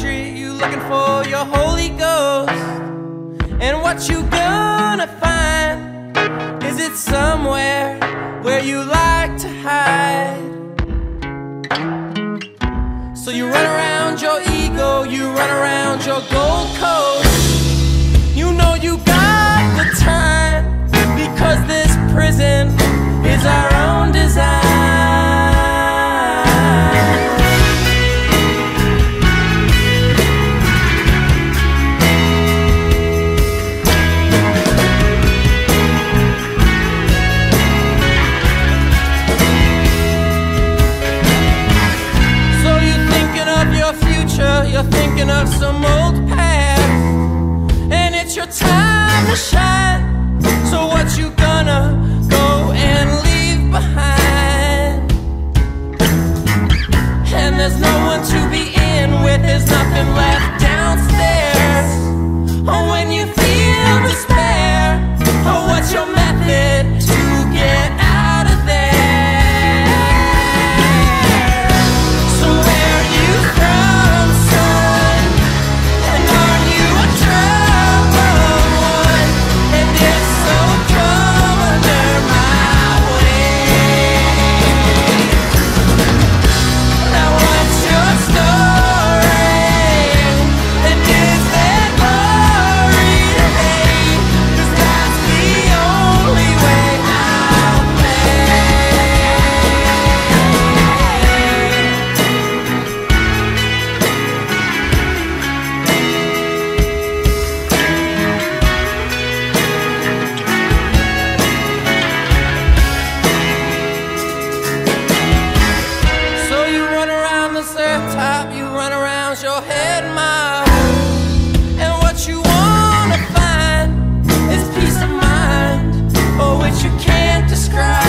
treat you looking for your Holy Ghost. And what you gonna find? Is it somewhere where you like to hide? So you run around your ego, you run around your gold some old past And it's your time to shine. So what you gonna go and leave behind? girl had And what you wanna find is peace of mind. Or which you can't describe.